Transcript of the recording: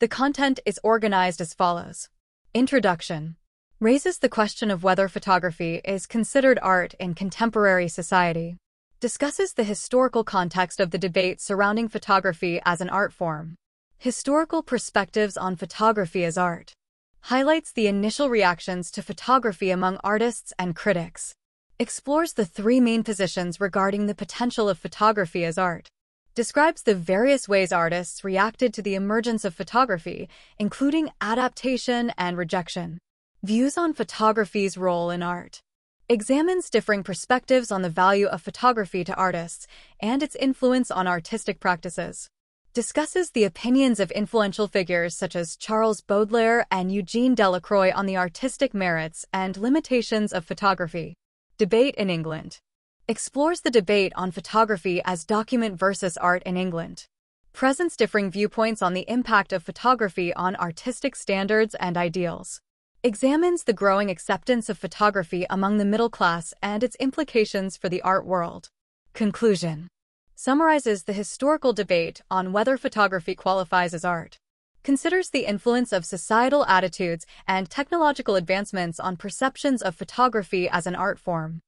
The content is organized as follows. Introduction raises the question of whether photography is considered art in contemporary society. Discusses the historical context of the debate surrounding photography as an art form. Historical perspectives on photography as art. Highlights the initial reactions to photography among artists and critics. Explores the three main positions regarding the potential of photography as art describes the various ways artists reacted to the emergence of photography, including adaptation and rejection. Views on photography's role in art. Examines differing perspectives on the value of photography to artists and its influence on artistic practices. Discusses the opinions of influential figures such as Charles Baudelaire and Eugene Delacroix on the artistic merits and limitations of photography. Debate in England explores the debate on photography as document versus art in England, presents differing viewpoints on the impact of photography on artistic standards and ideals, examines the growing acceptance of photography among the middle class and its implications for the art world. Conclusion. Summarizes the historical debate on whether photography qualifies as art, considers the influence of societal attitudes and technological advancements on perceptions of photography as an art form,